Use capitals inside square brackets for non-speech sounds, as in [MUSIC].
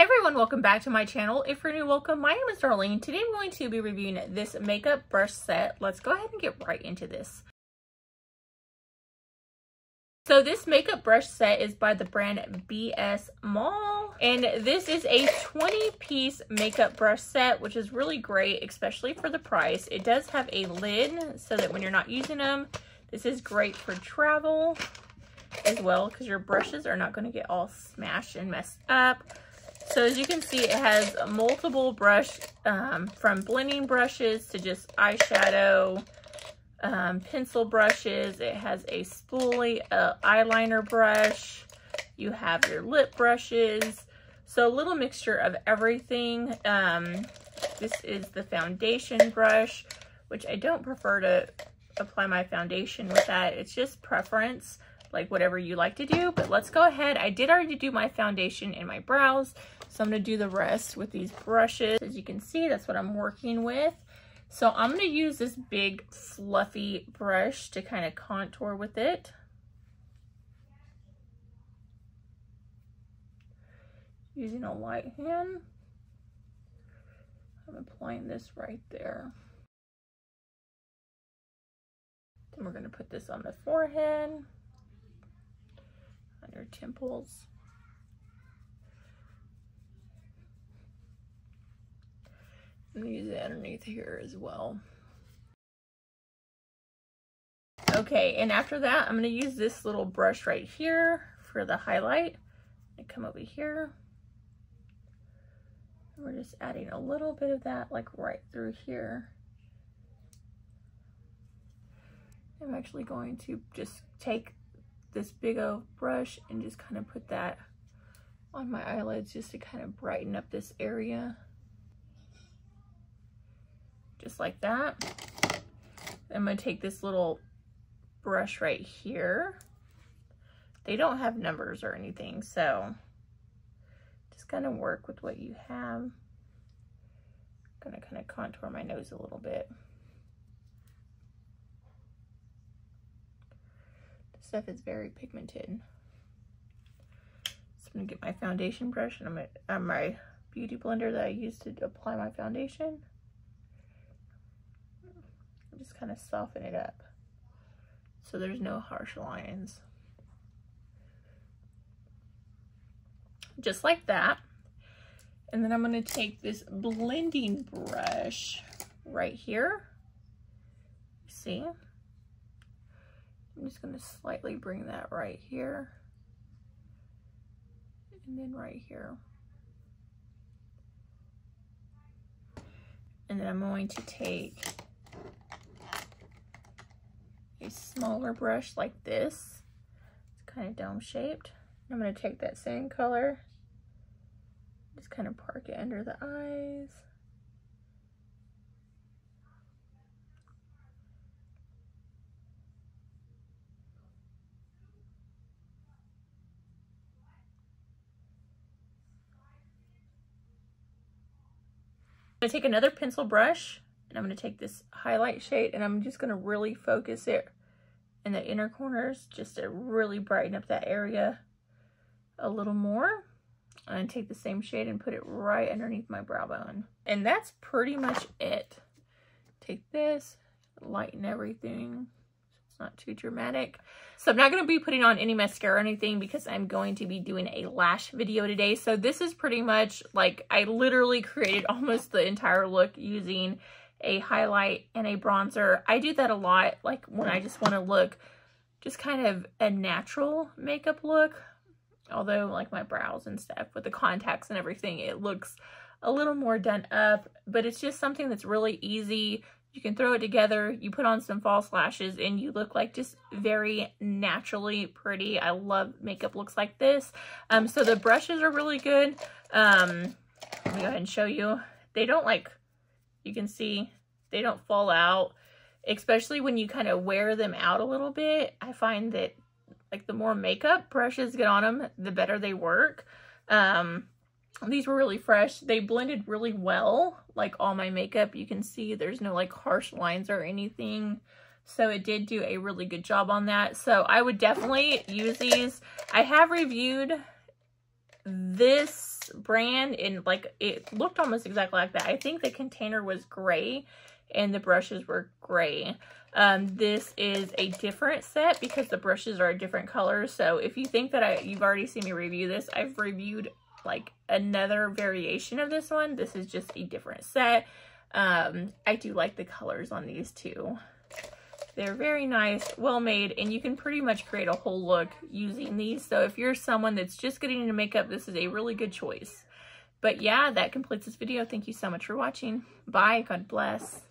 Everyone, welcome back to my channel. If you're new, welcome. My name is Darlene. Today I'm going to be reviewing this makeup brush set. Let's go ahead and get right into this. So this makeup brush set is by the brand BS Mall. And this is a 20 piece makeup brush set, which is really great, especially for the price. It does have a lid so that when you're not using them, this is great for travel as well because your brushes are not going to get all smashed and messed up. So as you can see, it has multiple brush, um, from blending brushes to just eyeshadow, um, pencil brushes. It has a spoolie eyeliner brush. You have your lip brushes. So a little mixture of everything. Um, this is the foundation brush, which I don't prefer to apply my foundation with that. It's just preference like whatever you like to do. But let's go ahead. I did already do my foundation and my brows. So I'm to do the rest with these brushes. As you can see, that's what I'm working with. So I'm going to use this big fluffy brush to kind of contour with it. Using a light hand. I'm applying this right there. Then we're going to put this on the forehead your temples. I'm gonna use it underneath here as well. Okay, and after that, I'm gonna use this little brush right here for the highlight. And come over here. we're just adding a little bit of that like right through here. I'm actually going to just take this big old brush and just kind of put that on my eyelids just to kind of brighten up this area. Just like that. I'm to take this little brush right here. They don't have numbers or anything, so just kind of work with what you have. I'm going to kind of contour my nose a little bit. This stuff is very pigmented. So I'm gonna get my foundation brush and I'm gonna, uh, my beauty blender that I use to apply my foundation. Just kind of soften it up so there's no harsh lines. Just like that. And then I'm going to take this blending brush right here. See? I'm just going to slightly bring that right here and then right here. And then I'm going to take a smaller brush like this. It's kind of dome shaped. I'm going to take that same color, just kind of park it under the eyes. I'm gonna take another pencil brush and I'm gonna take this highlight shade and I'm just gonna really focus it in the inner corners just to really brighten up that area a little more. And take the same shade and put it right underneath my brow bone. And that's pretty much it. Take this, lighten everything it's not too dramatic. So I'm not going to be putting on any mascara or anything because I'm going to be doing a lash video today. So this is pretty much like I literally created [LAUGHS] almost the entire look using a highlight and a bronzer. I do that a lot like when I just want to look just kind of a natural makeup look. Although like my brows and stuff with the contacts and everything, it looks a little more done up. But it's just something that's really easy you can throw it together, you put on some false lashes, and you look like just very naturally pretty. I love makeup looks like this. Um, so the brushes are really good. Um, let me go ahead and show you. They don't like, you can see, they don't fall out, especially when you kind of wear them out a little bit. I find that like the more makeup brushes get on them, the better they work. Um, these were really fresh. They blended really well, like all my makeup. You can see there's no like harsh lines or anything. So it did do a really good job on that. So I would definitely use these. I have reviewed this brand and like it looked almost exactly like that. I think the container was gray and the brushes were gray. Um, this is a different set because the brushes are a different color. So if you think that I, you've already seen me review this, I've reviewed like another variation of this one. This is just a different set. Um, I do like the colors on these two. They're very nice, well made, and you can pretty much create a whole look using these. So if you're someone that's just getting into makeup, this is a really good choice. But yeah, that completes this video. Thank you so much for watching. Bye. God bless.